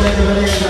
Obrigado.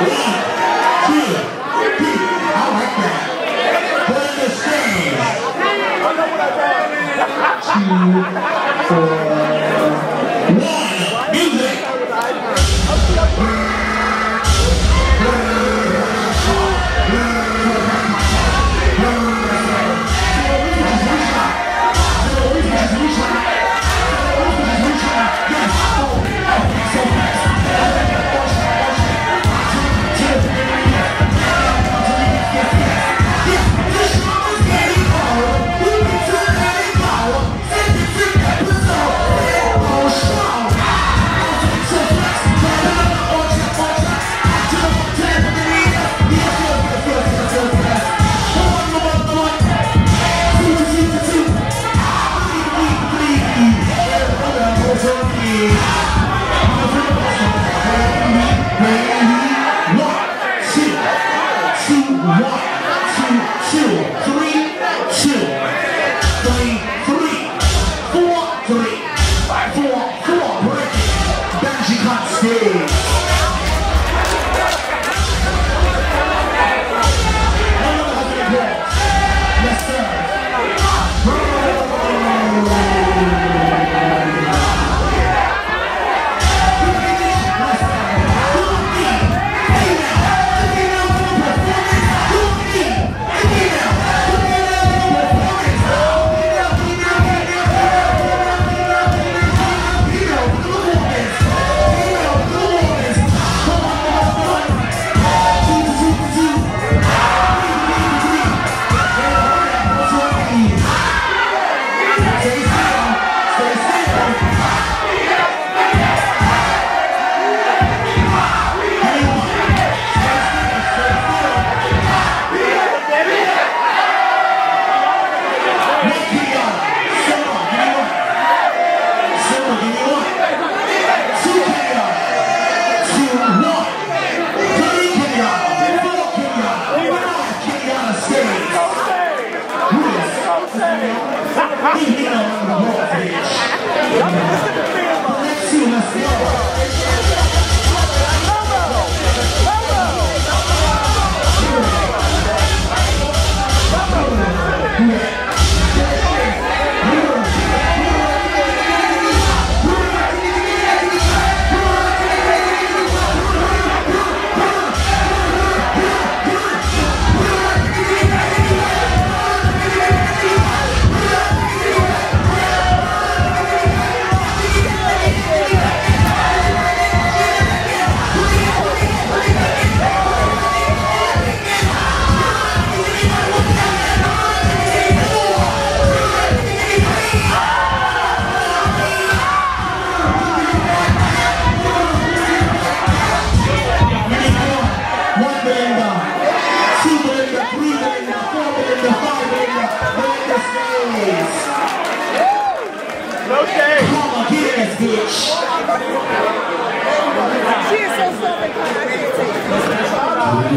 Episode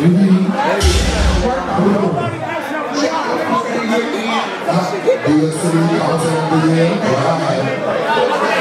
New York City, all time of the year. Wow.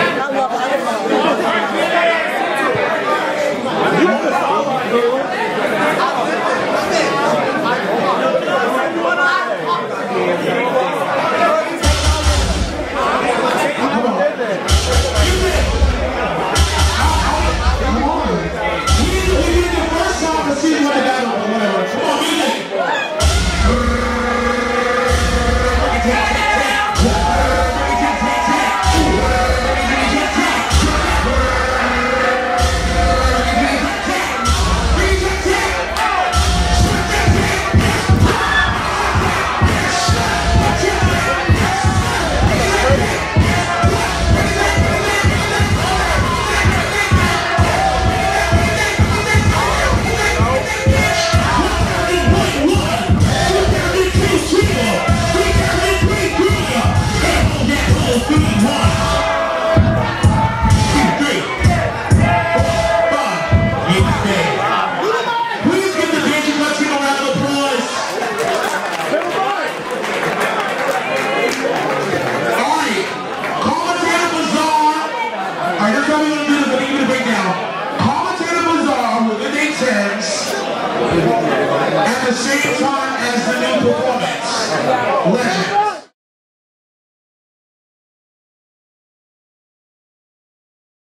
fans at the same time as the new performance. legends.